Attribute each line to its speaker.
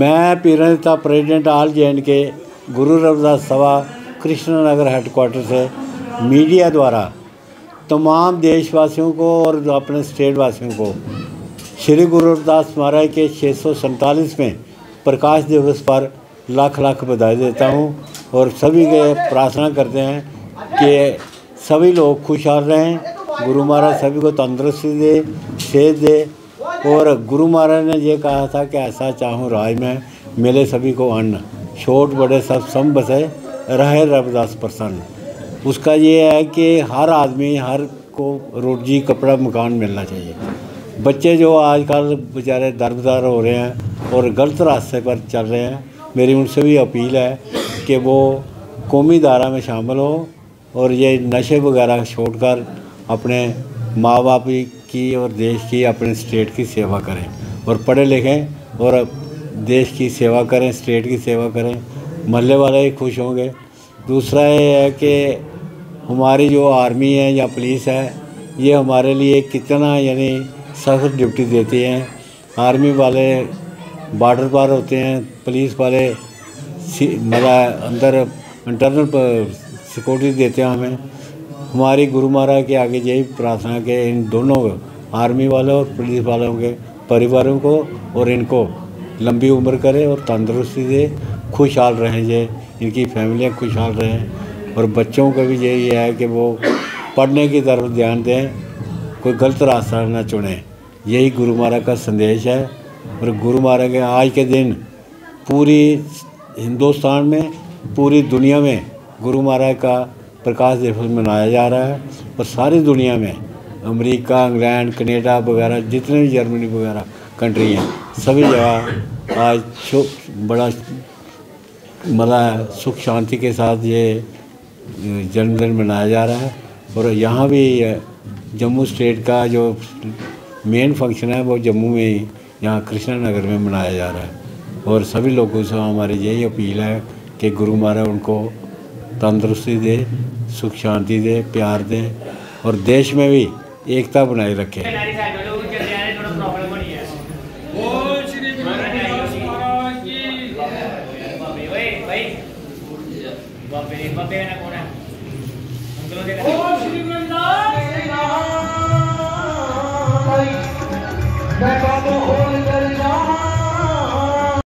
Speaker 1: मैं पीरता president all J and के Guru Ravidas Sabha Krishna Nagar headquarter से मीडिया द्वारा तमाम देशवासियों को और अपने स्टेट वासियों को श्री गुरु रविदास महाराज के छः में प्रकाश दिवस पर लाख लाख बधाई देता हूँ और सभी के प्रार्थना करते हैं कि सभी लोग खुशहाल रहें। गुरु महाराज सभी को तंदुरुस्ती दे, सेहत दे और गुरु महाराज ने ये कहा था कि ऐसा चाहूँ राज में मिले सभी को अन्न। छोट बड़े सब सम बसे रहे रविदास प्रसन्न। उसका ये है कि हर आदमी, हर को रोजी कपड़ा मकान मिलना चाहिए। बच्चे जो आजकल बेचारे दरबदार हो रहे हैं और गलत रास्ते पर चल रहे हैं, मेरी उनसे भी अपील है कि वो कौमी दायरा में शामिल हो और ये नशे वगैरह छोड़कर अपने माँ बाप की और देश की अपने स्टेट की सेवा करें और पढ़े लिखें और देश की सेवा करें, स्टेट की सेवा करें। महल्ले वाले ही खुश होंगे। दूसरा ये है कि हमारी जो आर्मी है या पुलिस है, ये हमारे लिए कितना यानी सख्त ड्यूटी देती हैं। आर्मी वाले बॉर्डर पर होते हैं, पुलिस वाले मतलब अंदर इंटरनल सिक्योरिटी देते हैं हमें। हमारी गुरु महाराज के आगे यही प्रार्थना के इन दोनों आर्मी वालों और पुलिस वालों के परिवारों को और इनको लंबी उम्र करे और तंदुरुस्ती दे, खुशहाल रहें, ये इनकी फैमिलियाँ खुशहाल रहें। और बच्चों का भी यही है कि वो पढ़ने की तरफ़ ध्यान दें, कोई गलत रास्ता ना चुने। यही गुरु महाराज का संदेश है। और गुरु महाराज के आज के दिन पूरी हिंदुस्तान में, पूरी दुनिया में गुरु महाराज का प्रकाश दिवस मनाया जा रहा है और सारी दुनिया में अमेरिका, इंग्लैंड, कनेडा वगैरह, जितने भी जर्मनी वगैरह कंट्री हैं, सभी जगह आज बड़ा मतलब सुख शांति के साथ ये जन्मदिन मनाया जा रहा है। और यहाँ भी जम्मू स्टेट का जो मेन फ़ंक्शन है, वो जम्मू में ही यहाँ कृष्णा नगर में मनाया जा रहा है। और सभी लोगों से हमारी यही अपील है कि गुरु महाराज उनको तंदुरुस्ती दे सुख शांति दे प्यार दे और देश में भी एकता बनाए रखे।